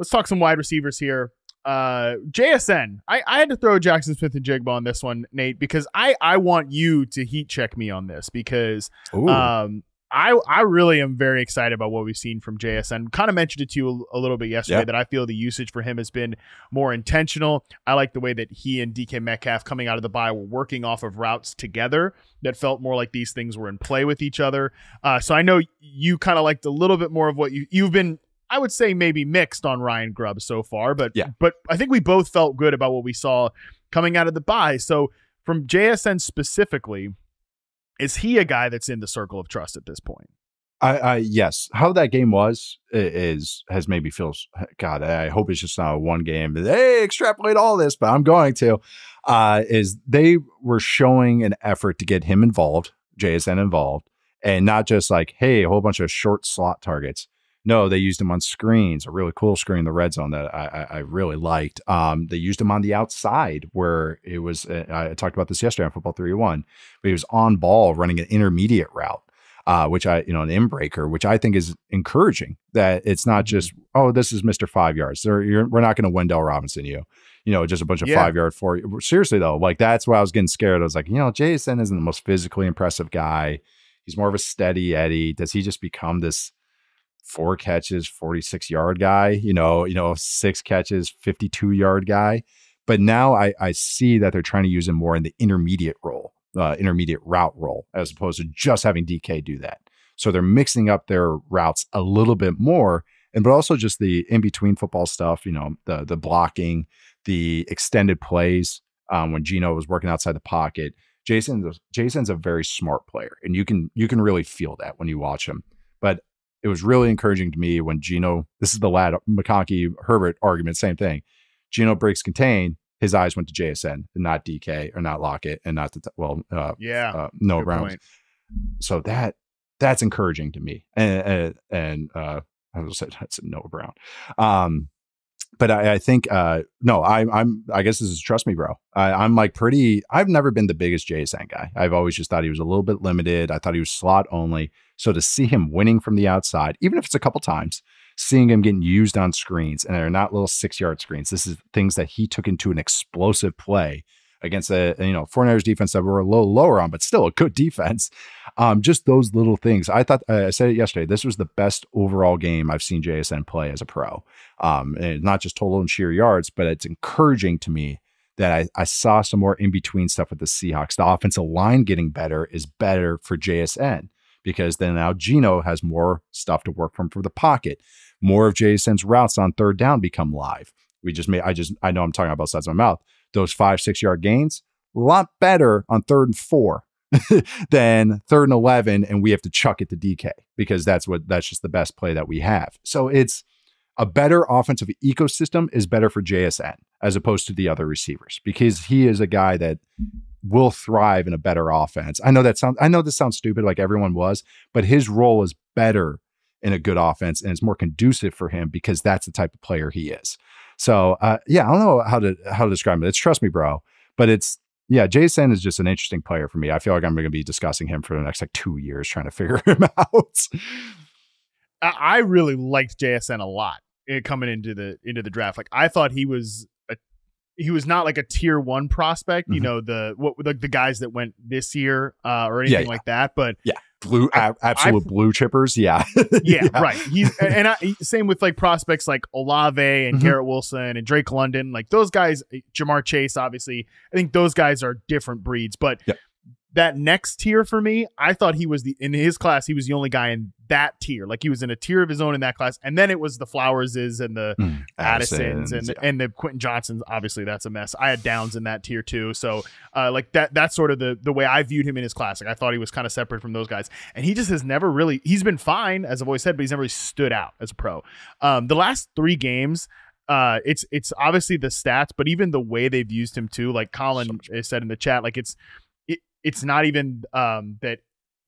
let's talk some wide receivers here. Uh, JSN. I, I had to throw Jaxon Smith-Njigba on this one, Nate, because I I want you to heat check me on this because Ooh. um I I really am very excited about what we've seen from JSN. Kind of mentioned it to you a, a little bit yesterday Yeah. that I feel the usage for him has been more intentional. I like the way that he and DK Metcalf coming out of the bye were working off of routes together that felt more like these things were in play with each other. Uh, so I know you kind of liked a little bit more of what you you've been. I would say maybe mixed on Ryan Grubb so far, but Yeah. but I think we both felt good about what we saw coming out of the bye. So from JSN specifically, is he a guy that's in the circle of trust at this point? I, I yes, how that game was is has made me feel. God, I hope it's just not one game. Hey, extrapolate all this, but I'm going to. Uh, is they were showing an effort to get him involved, JSN involved, and not just like, hey, a whole bunch of short slot targets. No, they used him on screens, a really cool screen, in the red zone that I, I, I really liked. Um, they used him on the outside where it was. Uh, I talked about this yesterday on Football Three One, but he was on ball running an intermediate route uh, which I, you know, an inbreaker, which I think is encouraging that it's not just, oh, this is Mr. Five Yards. You're, we're not going to Wan'Dale Robinson you, you know, just a bunch of Yeah. five yard four. Seriously though, like that's why I was getting scared. I was like, you know, Jason isn't the most physically impressive guy. He's more of a steady Eddie. Does he just become this four catches, 46 yard guy, you know, you know, six catches, 52 yard guy? But now I, I see that they're trying to use him more in the intermediate role, uh, intermediate route role, as opposed to just having DK do that. So they're mixing up their routes a little bit more, and but also just the in between football stuff. You know, the the blocking, the extended plays. Um, when Geno was working outside the pocket, Jason's Jason's a very smart player, and you can you can really feel that when you watch him. But it was really encouraging to me when Geno. This is the Ladd McConkey Herbert argument, same thing. Geno breaks contain. His eyes went to JSN and not DK or not Lockett and not the well, uh, Yeah. uh, Noah Browns. point. So that that's encouraging to me. And and, and uh, I was say that's a Noah Brown. Um, but I, I think uh, no, I, I'm I guess this is trust me, bro. I, I'm like pretty. I've never been the biggest JSN guy. I've always just thought he was a little bit limited. I thought he was slot only. So to see him winning from the outside, even if it's a couple times, seeing him getting used on screens, and they're not little six yard screens. This is things that he took into an explosive play against a you know 49ers defense that we're a little lower on, but still a good defense. Um, just those little things. I thought uh, I said it yesterday. This was the best overall game I've seen JSN play as a pro. Um, and not just total and sheer yards, but it's encouraging to me that I, I saw some more in between stuff with the Seahawks. The offensive line getting better is better for JSN because then now Geno has more stuff to work from for the pocket. More of JSN's routes on third down become live. We just made, I just, I know I'm talking about both sides of my mouth. Those five, six yard gains, a lot better on third and four than third and 11. And we have to chuck it to DK because that's what, that's just the best play that we have. So it's a better offensive ecosystem is better for JSN as opposed to the other receivers because he is a guy that will thrive in a better offense. I know that sounds, I know this sounds stupid like everyone was, but his role is better in a good offense and it's more conducive for him because that's the type of player he is. So uh, yeah, I don't know how to how to describe it. It's trust me, bro. But it's yeah, Jason is just an interesting player for me. I feel like I'm going to be discussing him for the next like two years, trying to figure him out. I really liked JSN a lot eh, coming into the into the draft. Like I thought he was a he was not like a tier one prospect, you Mhm. know the what the, the guys that went this year uh, or anything yeah. like that. But Blue, I- absolute blue chippers. Yeah, yeah, right. He's and, I, same with like prospects like Olave and Mhm. Garrett Wilson and Drake London. Like those guys, eh, Ja'Marr Chase, obviously. I think those guys are different breeds. But Yep. that next tier for me, I thought he was the in his class. He was the only guy in that tier. Like he was in a tier of his own in that class. And then it was the Flowerses and the Mm, Addisons and yeah. and the Quentin Johnstons. Obviously, that's a mess. I had Downs in that tier too. So, uh, like that that's sort of the the way I viewed him in his class. Like I thought he was kind of separate from those guys, and he just has never really. He's been fine as I've always said, but he's never really stood out as a pro. Um, the last three games. Uh, it's it's obviously the stats, but even the way they've used him too. Like Colin So has said in the chat, like it's it, it's not even um that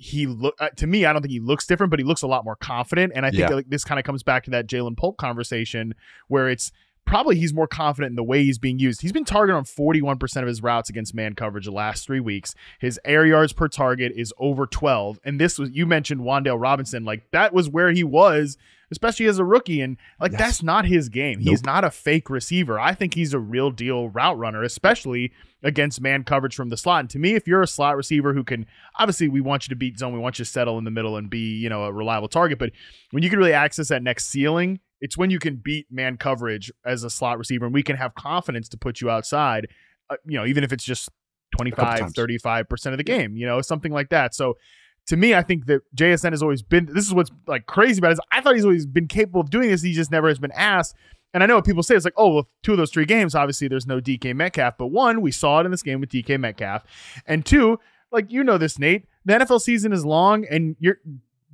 he look uh, to me. I don't think he looks different, but he looks a lot more confident. And I think Yeah. like this kind of comes back to that Ja'Lynn Polk conversation where it's probably he's more confident in the way he's being used. He's been targeted on 41% of his routes against man coverage the last three weeks. His air yards per target is over 12. And this was, you mentioned Wan'Dale Robinson. Like that was where he was especially as a rookie. And like Yes. that's not his game. He's not a fake receiver. I think he's a real deal route runner, especially against man coverage from the slot. And to me, if you're a slot receiver who can obviously we want you to beat zone, we want you to settle in the middle and be, you know, a reliable target. But when you can really access that next ceiling, it's when you can beat man coverage as a slot receiver and we can have confidence to put you outside, uh, you know, even if it's just 25, 35% of the game, you know, something like that. So to me, I think that JSN has always been, this is what's like crazy about it is I thought he's always been capable of doing this. He just never has been asked. And I know what people say, it's like, oh, well, two of those three games, obviously there's no DK Metcalf. But one, we saw it in this game with DK Metcalf. And two, like, you know this, Nate, the NFL season is long and you're,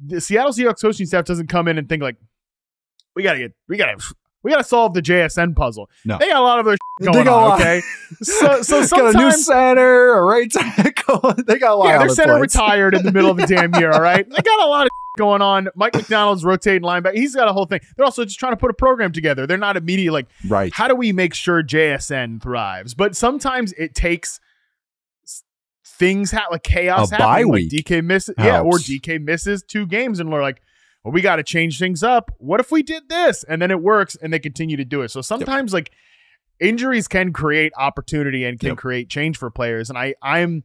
the Seattle Seahawks coaching staff doesn't come in and think like, we gotta get, we gotta, we gotta solve the JSN puzzle. No. They got a lot of They going got on, okay? So, so got a new center, a right tackle. they got a lot. yeah, their their center plates. retired in the middle of the damn year. All right, they got a lot of going on. Mike Macdonald's rotating linebacker. He's got a whole thing. They're also just trying to put a program together. They're not immediate like, Right. how do we make sure JSN thrives? But sometimes it takes things ha- like chaos A happening. bye like week DK misses, yeah, or. DK misses two games, and we're like. Well, we got to change things up. What if we did this? And then it works and they continue to do it. So sometimes like injuries can create opportunity and can Yep. create change for players. And I I'm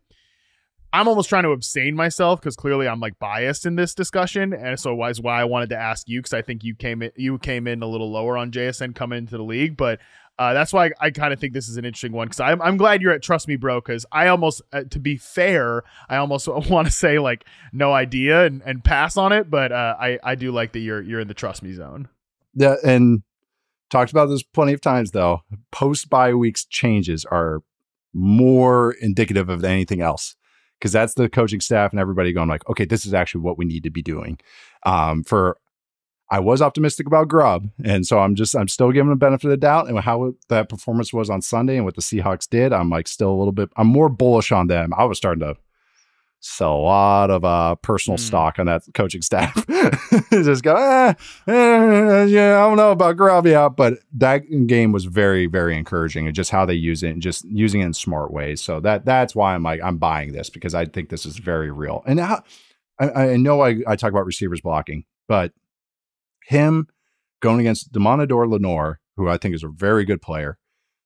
I'm almost trying to abstain myself because clearly I'm like biased in this discussion, and so why is why I wanted to ask you because I think you came in you came in a little lower on JSN coming into the league, but uh, that's why I, I kind of think this is an interesting one because I'm I'm glad you're at Trust Me Bro because I almost uh, to be fair I almost want to say like no idea and, and pass on it, but uh, I I do like that you're you're in the Trust Me zone. Yeah, and talked about this plenty of times though. Post bye weeks changes are more indicative of anything else because that's the coaching staff and everybody going like, okay, this is actually what we need to be doing. Um, for I was optimistic about Grubb, and so I'm just I'm still giving the benefit of the doubt and how that performance was on Sunday and what the Seahawks did. I'm like still a little bit. I'm more bullish on them. I was starting to sell a lot of uh personal Mm. stock on that coaching staff. just go, eh, eh, yeah, I don't know about Grubb, yeah, but that game was very, very encouraging and just how they use it and just using it in smart ways. So that that's why I'm like I'm buying this because I think this is very real. And how, I, I know I, I talk about receivers blocking, but him going against Deommodore Lenoir, who I think is a very good player,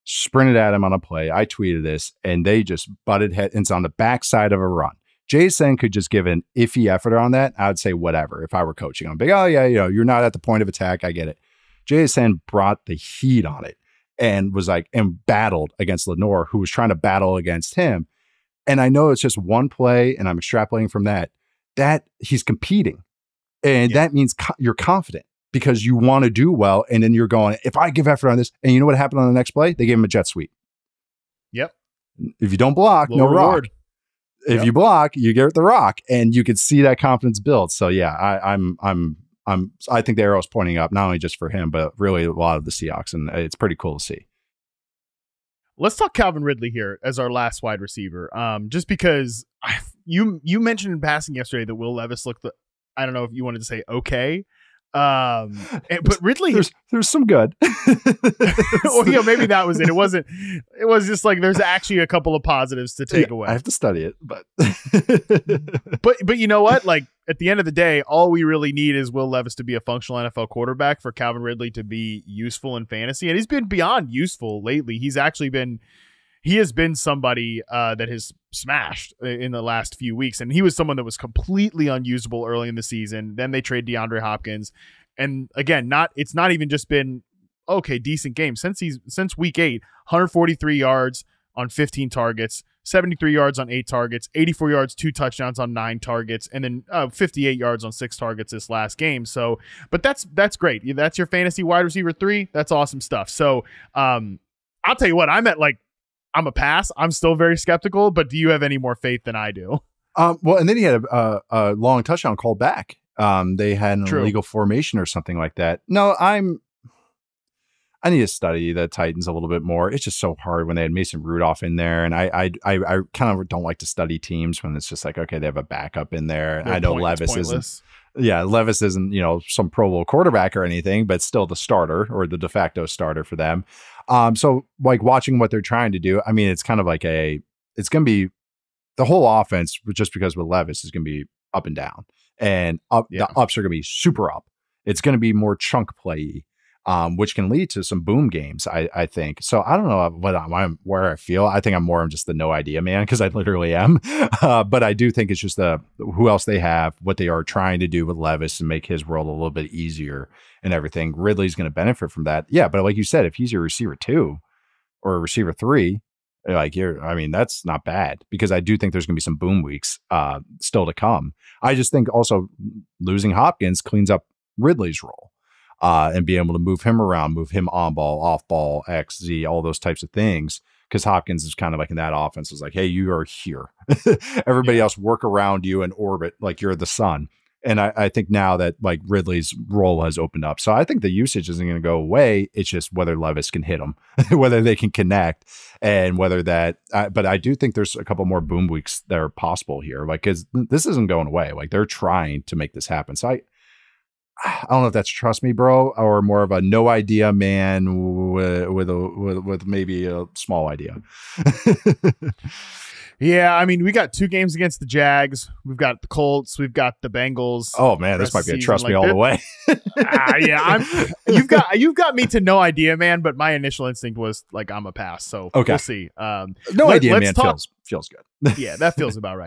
sprinted at him on a play. I tweeted this, and they just butted head. It's on the backside of a run. Jason could just give an iffy effort on that. I would say whatever if I were coaching. I'm big. Oh yeah, you know, you're not at the point of attack. I get it. Jason brought the heat on it and was like and battled against Lenoir, who was trying to battle against him. And I know it's just one play, and I'm extrapolating from that. That he's competing, and Yeah. that means co- you're confident because you want to do well. And then you're going, if I give effort on this, and you know what happened on the next play? They gave him a jet sweep. Yep. If you don't block, no rock. reward. If Yep. you block, you get the rock, and you could see that confidence build. So yeah, I, I'm I'm I'm I think the arrow's pointing up not only just for him, but really a lot of the Seahawks, and it's pretty cool to see. Let's talk Calvin Ridley here as our last wide receiver. Um, just because I, you you mentioned in passing yesterday that Will Levis looked. I don't know if you wanted to say okay, um, and- but Ridley. There's there's some good. well, you know, maybe that was it. It wasn't. It was just like there's actually a couple of positives to take Yeah, away. I have to study it, but But but you know what? Like at the end of the day, all we really need is Will Levis to be a functional NFL quarterback for Calvin Ridley to be useful in fantasy, and he's been beyond useful lately. He's actually been he has been somebody uh, that has smashed in the last few weeks, and he was someone that was completely unusable early in the season. Then they trade DeAndre Hopkins, and again, not it's not even just been okay, decent game since he's since week eight, 143 yards on 15 targets, 73 yards on eight targets, 84 yards, two touchdowns on nine targets, and then uh, 58 yards on six targets this last game. So, but that's that's great. That's your fantasy wide receiver three. That's awesome stuff. So, um, I'll tell you what, I'm at like I'm a pass. I'm still very skeptical, but do you have any more faith than I do? um, well, and then he had a, a, a long touchdown called back. Um, they had an True. illegal formation or something like that. No, I'm. I need to study the Titans a little bit more. It's just so hard when they had Mason Rudolph in there, and I I I, I kind of don't like to study teams when it's just like okay, they have a backup in there. And I know Point- Levis isn't yeah, Levis isn't, you know, some Pro Bowl quarterback or anything, but still the starter or the de facto starter for them. Um, so like watching what they're trying to do, I mean, it's kind of like a, it's going to be the whole offense, just because with Levis is going to be up and down, and up Yeah. the ups are going to be super up, It's going to be more chunk play um, which can lead to some boom games. I, I think so. I don't know what I'm where I feel. I think I'm more I'm just the no idea man because I literally am. Uh, but I do think it's just the who else they have, what they are trying to do with Levis and make his world a little bit easier and everything. Ridley's going to benefit from that. Yeah, but like you said, if he's your receiver two or a receiver three, like you're, I mean, that's not bad because I do think there's going to be some boom weeks uh, still to come. I just think also losing Hopkins cleans up Ridley's role uh, and being able to move him around, move him on ball, off ball, X, Z, all those types of things. Because Hopkins is kind of like in that offense is like, hey, you are here. Everybody yeah. else work around you and orbit like you're the sun. And I, I, think now that like Ridley's role has opened up, so I think the usage isn't going to go away. It's just whether Levis can hit them, whether they can connect, and whether that. Uh, but I do think there's a couple more boom weeks that are possible here, like because this isn't going away. Like they're trying to make this happen. So I, I don't know if that's trust me, bro, or more of a no idea man with, with a with, with maybe a small idea. yeah, I mean, we got two games against the Jags. We've got the Colts. We've got the Bengals. Oh man, this might be a trust like me all the way. uh, yeah, I'm. You've got you've got me to no idea, man. But my initial instinct was like I'm a pass. So okay. we'll see. Um, no let, idea, man. Talk, feels feels good. yeah, that feels about right.